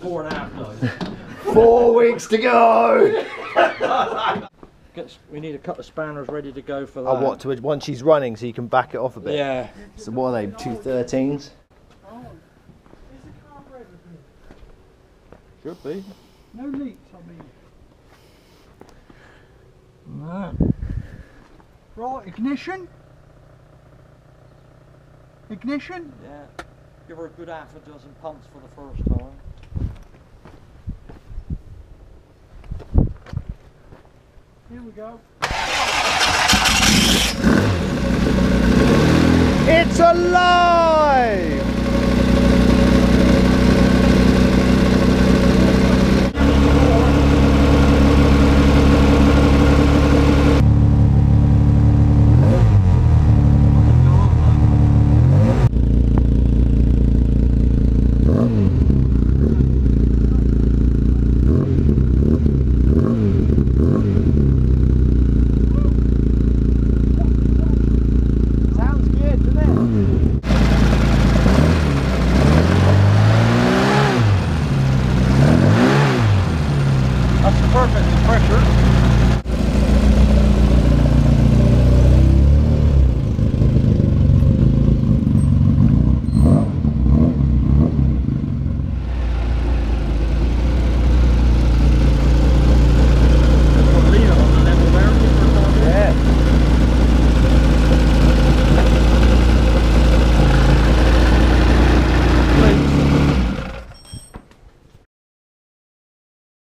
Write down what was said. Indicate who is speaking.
Speaker 1: four and a half now.
Speaker 2: Four weeks to go.
Speaker 1: Gets, we need a couple of spanners ready to go for that.
Speaker 2: Oh, what? To once she's running, so you can back it off a bit.
Speaker 1: Yeah.
Speaker 2: So what are they? Two thirteens.
Speaker 1: Should be.
Speaker 3: No leaks, I mean.
Speaker 1: Right.
Speaker 3: Right, ignition. Ignition.
Speaker 1: Yeah. Give her a good half a dozen pumps for the first time.
Speaker 3: Here we go.
Speaker 1: Perfect pressure.